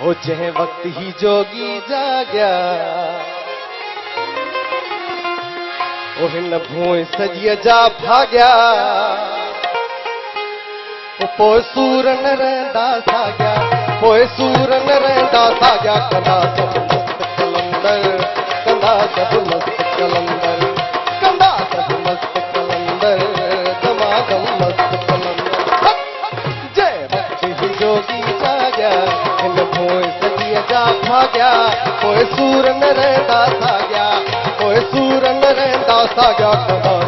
हो जह वक्त ही जोगी जा गया ओह न भूए सजिय जा भाग्या। पोइ सूर न रहंदा साॻिया पोइ सूर न रहंदा गया कंदा सभु मस्त कलंदर, कंदा सभु मस्त कलंदर। ਗਿਆ ਓਏ ਸੂਰਨ ਰਹਿੰਦਾ ਸਾ ਗਿਆ ਓਏ ਸੂਰਨ ਰਹਿੰਦਾ ਸਾ ਗਿਆ ਕਮਾਂ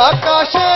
আকাশে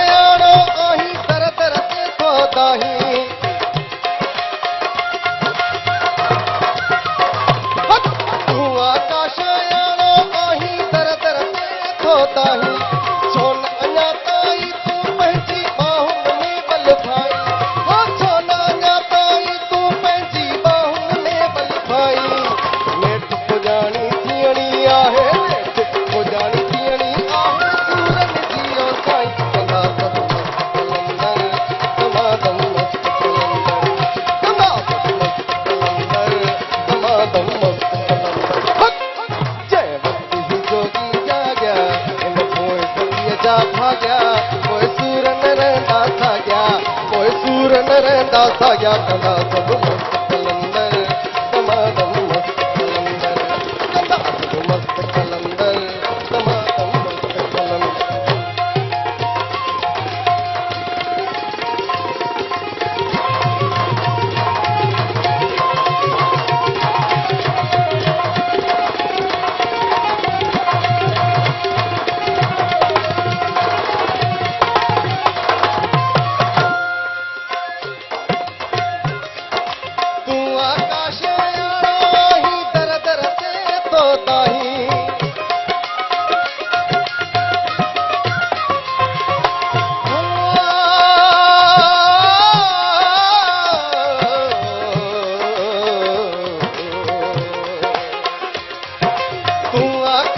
रहंदास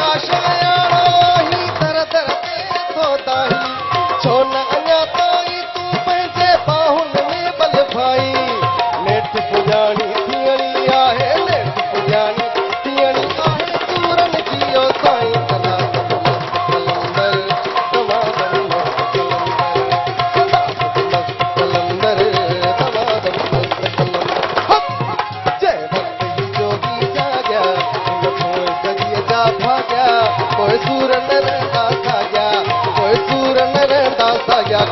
आकाश Mira,